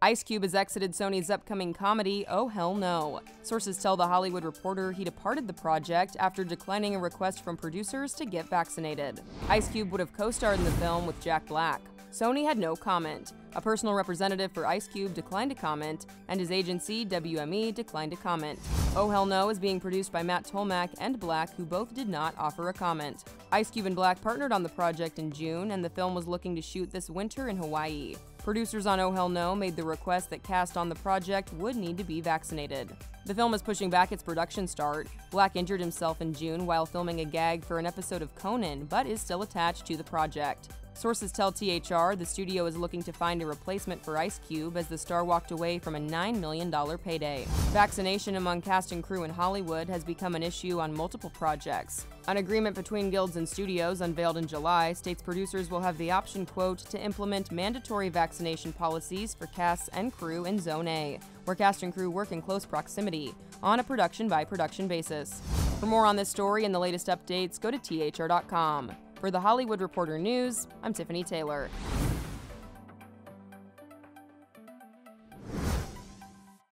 Ice Cube has exited Sony's upcoming comedy, Oh Hell No. Sources tell The Hollywood Reporter he departed the project after declining a request from producers to get vaccinated. Ice Cube would have co starred in the film with Jack Black. Sony had no comment. A personal representative for Ice Cube declined to comment, and his agency, WME, declined to comment. Oh Hell No is being produced by Matt Tolmach and Black, who both did not offer a comment. Ice Cube and Black partnered on the project in June, and the film was looking to shoot this winter in Hawaii. Producers on Oh Hell No made the request that cast on the project would need to be vaccinated. The film is pushing back its production start. Black injured himself in June while filming a gag for an episode of Conan, but is still attached to the project. Sources tell THR the studio is looking to find a replacement for Ice Cube as the star walked away from a $9 million payday. Vaccination among cast and crew in Hollywood has become an issue on multiple projects. An agreement between guilds and studios unveiled in July states producers will have the option, quote, to implement mandatory vaccination policies for casts and crew in Zone A, where cast and crew work in close proximity, on a production by production basis. For more on this story and the latest updates, go to thr.com. For the Hollywood Reporter News, I'm Tiffany Taylor.